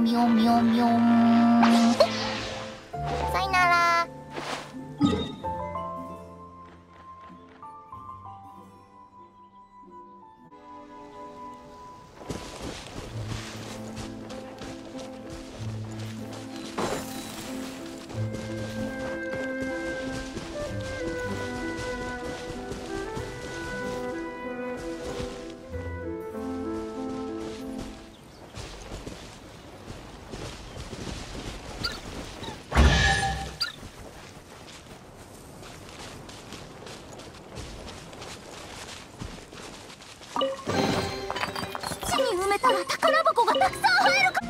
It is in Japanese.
みょみ ら宝箱がたくさん入るか